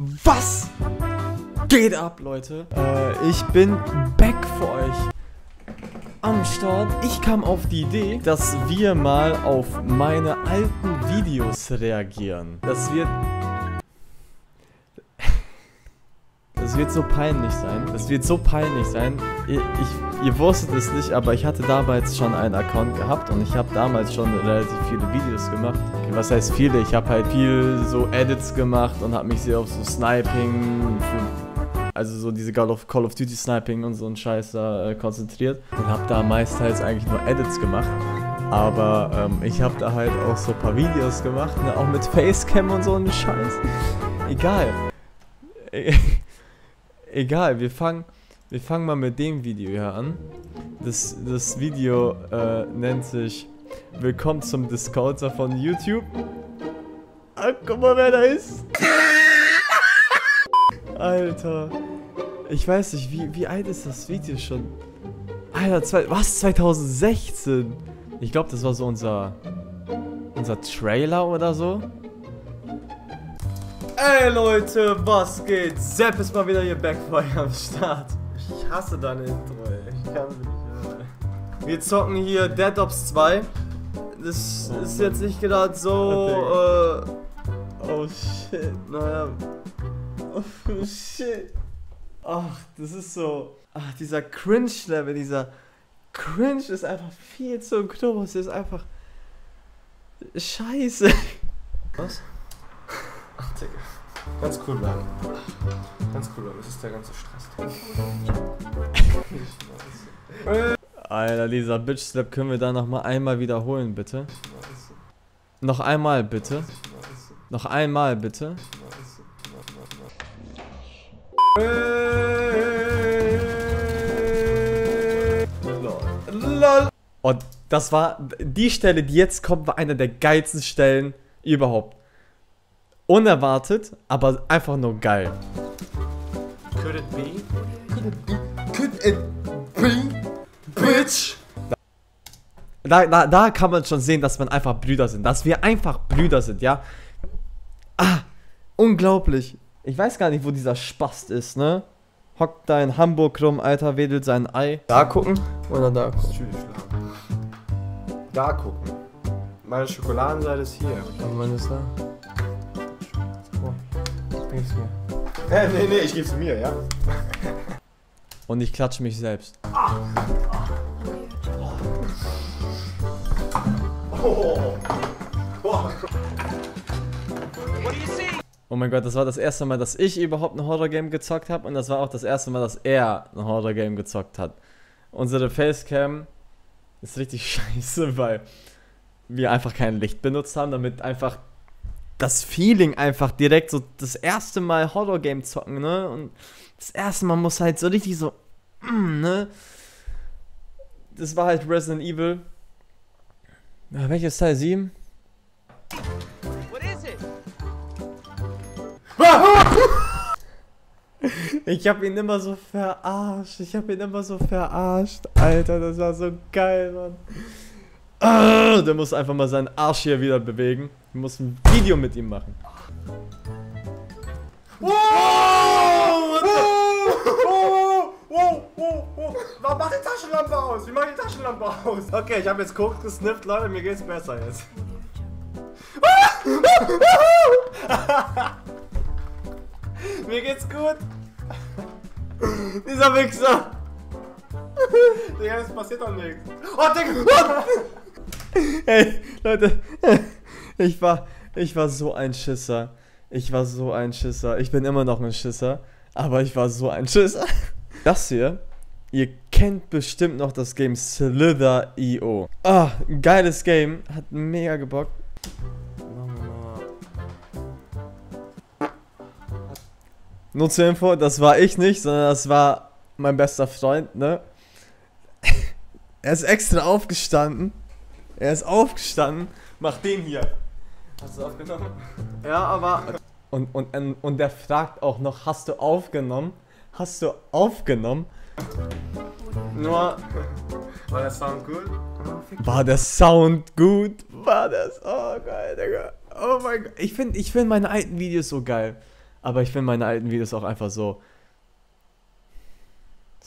Was geht ab, Leute? Äh, ich bin back für euch am Start. Ich kam auf die Idee, dass wir mal auf meine alten Videos reagieren. Das wird... Das wird so peinlich sein. Das wird so peinlich sein. Ich, ich, ihr wusstet es nicht, aber ich hatte damals schon einen Account gehabt und ich habe damals schon relativ viele Videos gemacht. Okay, was heißt viele? Ich habe halt viel so Edits gemacht und habe mich sehr auf so Sniping, also so diese Call of, Call of Duty Sniping und so ein Scheiß da äh, konzentriert und habe da meistens eigentlich nur Edits gemacht. Aber ähm, ich habe da halt auch so ein paar Videos gemacht, ne? auch mit Facecam und so ein Scheiß. Egal. Egal, wir fangen, wir fangen mal mit dem Video hier an. Das, das Video äh, nennt sich Willkommen zum Discounter von YouTube. Ah, guck mal, wer da ist. Alter. Ich weiß nicht, wie, wie alt ist das Video schon? Alter, zwei, was? 2016? Ich glaube, das war so unser, unser Trailer oder so. Ey Leute, was geht? Sepp ist mal wieder hier back bei am Start. Ich hasse deine Intro, ey. Ich kann nicht. Ey. Wir zocken hier Dead Ops 2. Das ist jetzt nicht gerade so. Äh, oh shit, naja. Oh shit. Ach, das ist so. Ach, dieser Cringe-Level, dieser Cringe ist einfach viel zu groß. Das ist einfach. Scheiße. Was? Digga. Ganz cool bleiben. Ganz cool bleiben. Das ist der ganze Stress. Alter, dieser Bitch Slap können wir da nochmal einmal wiederholen, bitte? Noch einmal, bitte? Noch einmal, bitte? Und das war, die Stelle, die jetzt kommt, war eine der geilsten Stellen überhaupt. Unerwartet, aber einfach nur geil. Could it be? Could it be? Could it be? Bitch! Da, da, da kann man schon sehen, dass man einfach Brüder sind. Dass wir einfach Brüder sind, ja? Ah, unglaublich. Ich weiß gar nicht, wo dieser Spast ist, ne? Hockt da in Hamburg rum, Alter, wedelt sein Ei. Da gucken oder da gucken? Da gucken. Meine Schokoladenseite ist hier. Und meine ist da? Gib's mir. Hä, nee, nee, ich geb's mir, ja? Und ich klatsche mich selbst. Oh mein Gott, das war das erste Mal, dass ich überhaupt ein Horror-Game gezockt habe und das war auch das erste Mal, dass er ein Horror-Game gezockt hat. Unsere Facecam ist richtig scheiße, weil wir einfach kein Licht benutzt haben, damit einfach das Feeling einfach direkt so das erste Mal Horror-Game zocken, ne? Und das erste Mal muss halt so richtig so, mm, ne? Das war halt Resident Evil. Ja, welches Teil? 7? What is it? Ich hab ihn immer so verarscht. Ich hab ihn immer so verarscht. Alter, das war so geil, Mann. Ah, der muss einfach mal seinen Arsch hier wieder bewegen. Ich muss ein Video mit ihm machen. Wow! Wow, wow, wow, wow. Mach die Taschenlampe aus! Wie mach die Taschenlampe aus? Okay, ich habe jetzt Koks gesnifft, Leute, mir geht's besser jetzt. mir geht's gut. Dieser Wichser. Digga, es passiert doch nichts. Oh, Digga! Hey, Leute, ich war, ich war so ein Schisser. Ich war so ein Schisser. Ich bin immer noch ein Schisser, aber ich war so ein Schisser. Das hier, ihr kennt bestimmt noch das Game Slither.io. Ah, geiles Game, hat mega gebockt. Nur zur Info, das war ich nicht, sondern das war mein bester Freund, ne? er ist extra aufgestanden er ist aufgestanden, macht den hier. Hast du aufgenommen? Ja, aber. Und, und, und der fragt auch noch: Hast du aufgenommen? Hast du aufgenommen? Nur. War der Sound gut? War der Sound gut? War das. Oh geil, Digga. Oh mein Gott. Ich finde ich find meine alten Videos so geil. Aber ich finde meine alten Videos auch einfach so.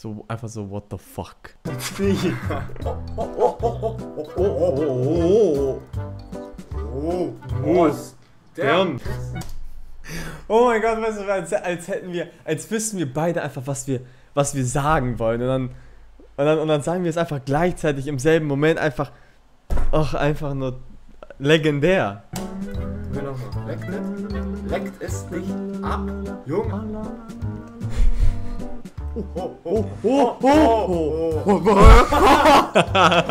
So einfach so, what the fuck? Oh, was denn? Oh mein Gott, weißt du, als, als hätten wir, als wüssten wir beide einfach, was wir, was wir sagen wollen. Und dann, und dann, und dann sagen wir es einfach gleichzeitig im selben Moment einfach, ach, einfach nur legendär. Leckt, leckt es nicht ab, Junge. Oh, oh, oh, oh, oh, oh,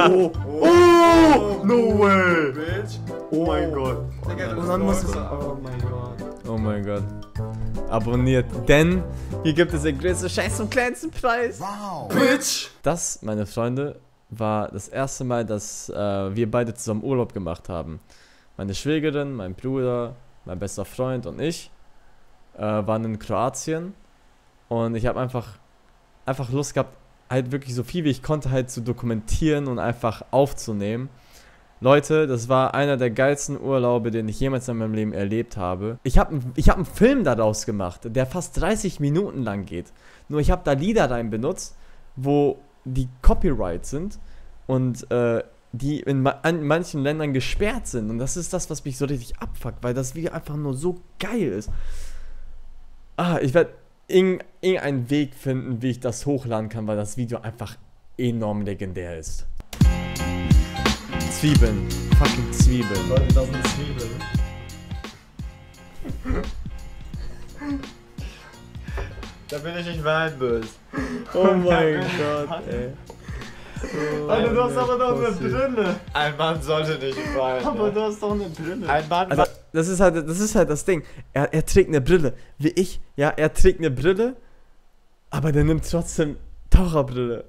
oh, oh, no way, bitch. Oh mein Gott. Und dann musst du oh mein Gott. Oh mein Gott. Abonniert, denn hier gibt es den größten Scheiß zum kleinsten Preis. Bitch. Das, meine Freunde, war das erste Mal, dass äh, wir beide zusammen Urlaub gemacht haben. Meine Schwägerin, mein Bruder, mein bester Freund und ich äh, waren in Kroatien und ich habe einfach, einfach Lust gehabt, halt wirklich so viel wie ich konnte halt zu dokumentieren und einfach aufzunehmen. Leute, das war einer der geilsten Urlaube, den ich jemals in meinem Leben erlebt habe. Ich habe ich hab einen Film daraus gemacht, der fast 30 Minuten lang geht. Nur ich habe da Lieder rein benutzt, wo die Copyright sind und äh, die in ma an manchen Ländern gesperrt sind. Und das ist das, was mich so richtig abfuckt, weil das Video einfach nur so geil ist. Ah, ich werde irgendeinen Weg finden, wie ich das hochladen kann, weil das Video einfach enorm legendär ist. Zwiebeln. Fucking Zwiebeln. Leute, das sind Zwiebeln. Da bin ich nicht weinböse. Oh mein Gott, ey. Oh Alter, du hast aber doch eine. Brille. Ein Mann sollte nicht weinen. Aber du hast doch eine Brille. Ein Mann. Also, das ist halt, das ist halt das Ding. Er, er trägt eine Brille. Wie ich, ja, er trägt eine Brille, aber der nimmt trotzdem Taucherbrille,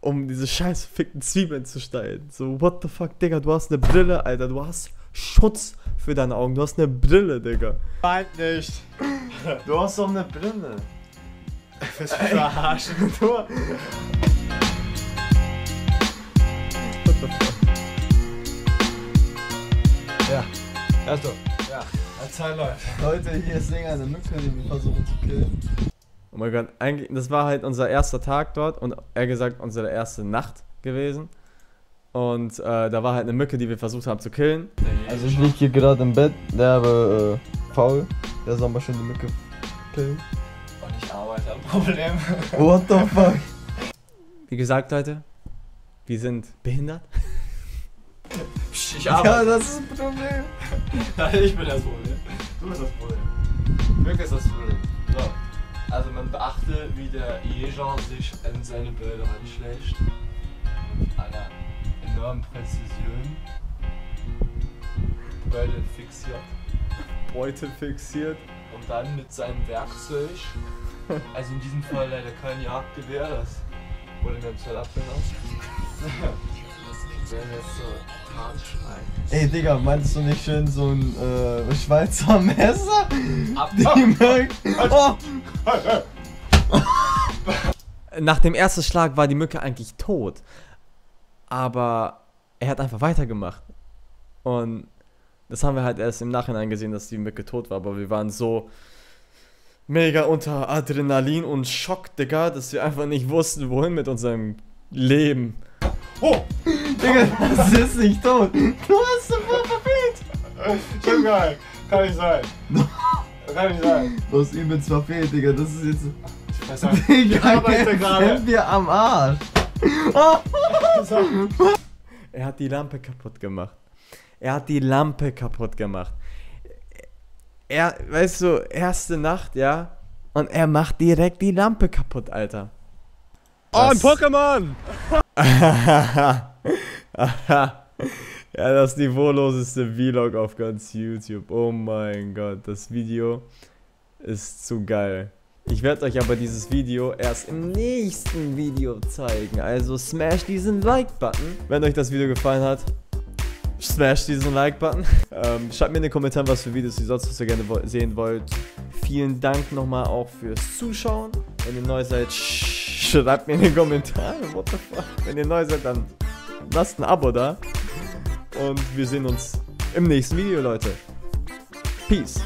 um diese scheiß fickten Zwiebeln zu steilen. So, what the fuck, Digga, du hast eine Brille, Alter, du hast Schutz für deine Augen, du hast eine Brille, Digga. weint nicht. Du hast doch eine Brille. Du mich verarschen? Also, ja. Erzähl läuft. Leute, hier ist irgendeine Mücke, die wir versuchen zu killen. Oh mein Gott, eigentlich, das war halt unser erster Tag dort und eher gesagt unsere erste Nacht gewesen. Und äh, da war halt eine Mücke, die wir versucht haben zu killen. Also ich lieg hier gerade im Bett, der aber äh, faul. Der soll mal schön die Mücke killen. Und ich arbeite am Problem. What the fuck? Wie gesagt, Leute, wir sind behindert. Ich Ja, arbeite. das ist ein Problem. Nein, ich bin das Problem. Du bist das Problem. Glück ist das Problem. So. Also man beachte, wie der Jäger sich in seine Bilder einschlägt. Mit einer enormen Präzision. Beute fixiert. Beute fixiert. Und dann mit seinem Werkzeug, also in diesem Fall leider kein Jagdgewehr, das wurde mir im Zoll abgenommen. Wenn jetzt so hart schreien. Ey Digga, meinst du nicht schön so ein äh, Schweizer Messer? Ab, Die Mücke. Oh. Nach dem ersten Schlag war die Mücke eigentlich tot. Aber er hat einfach weitergemacht. Und das haben wir halt erst im Nachhinein gesehen, dass die Mücke tot war. Aber wir waren so mega unter Adrenalin und Schock, Digga, dass wir einfach nicht wussten, wohin mit unserem Leben. Oh! Digga, das ist nicht tot. Du hast voll verfehlt. Schon geil. Kann nicht sein. Kann nicht sein. Du hast übelst verfehlt, Digga. Das ist jetzt. Ich weiß nicht. Digga, sind wir am Arsch. Oh. Er hat die Lampe kaputt gemacht. Er hat die Lampe kaputt gemacht. Er, weißt du, erste Nacht, ja? Und er macht direkt die Lampe kaputt, Alter. Oh, ein Pokémon! ja, das niveauloseste Vlog auf ganz YouTube. Oh mein Gott, das Video ist zu geil. Ich werde euch aber dieses Video erst im nächsten Video zeigen. Also smash diesen Like-Button. Wenn euch das Video gefallen hat, smash diesen Like-Button. Ähm, schreibt mir in den Kommentaren, was für Videos ihr sonst so gerne wo sehen wollt. Vielen Dank nochmal auch fürs Zuschauen. Wenn ihr neu seid, sch- schreibt mir in den Kommentaren. What the fuck? Wenn ihr neu seid, dann lasst ein Abo da. Und wir sehen uns im nächsten Video, Leute. Peace.